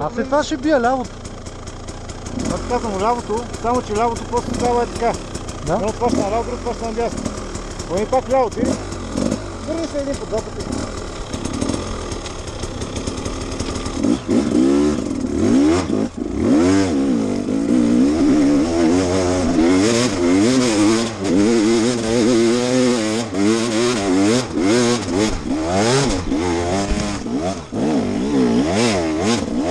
А след това ще бия лявото. Аз казвам лявото, само че лявото после става е така. Да? Едно хваща на ляво, друго хваща на дясно. Поне пак лявото, иди. Върни се един по два пъти.